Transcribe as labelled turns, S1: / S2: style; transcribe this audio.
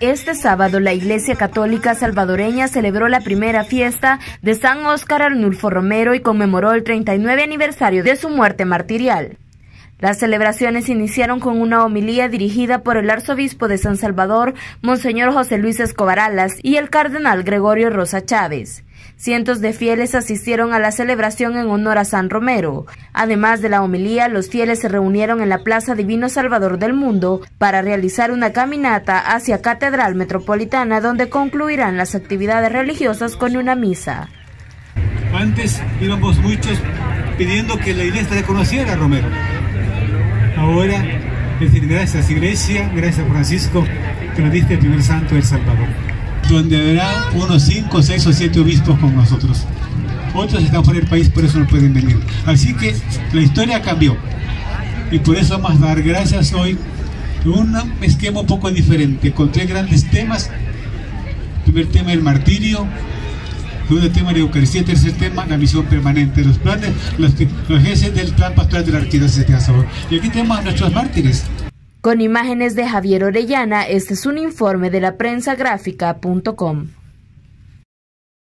S1: Este sábado la Iglesia Católica Salvadoreña celebró la primera fiesta de San Óscar Arnulfo Romero y conmemoró el 39 aniversario de su muerte martirial. Las celebraciones iniciaron con una homilía dirigida por el arzobispo de San Salvador, Monseñor José Luis Escobar Alas, y el cardenal Gregorio Rosa Chávez. Cientos de fieles asistieron a la celebración en honor a San Romero. Además de la homilía, los fieles se reunieron en la Plaza Divino Salvador del Mundo para realizar una caminata hacia Catedral Metropolitana donde concluirán las actividades religiosas con una misa.
S2: Antes íbamos muchos pidiendo que la iglesia reconociera a Romero Ahora, decir gracias Iglesia, gracias Francisco, que nos diste el primer santo del Salvador. Donde habrá unos 5, 6 o 7 obispos con nosotros. Otros están fuera del país, por eso no pueden venir. Así que la historia cambió. Y por eso vamos a dar gracias hoy un esquema un poco diferente, con tres grandes temas. Primer tema el martirio, Segundo tema, la Eucaristía. Tercer tema, la misión permanente. Los planes, los, los ejes del plan pastoral de la Arquidiócesis de Sabor. Y aquí tenemos a nuestros mártires.
S1: Con imágenes de Javier Orellana, este es un informe de la.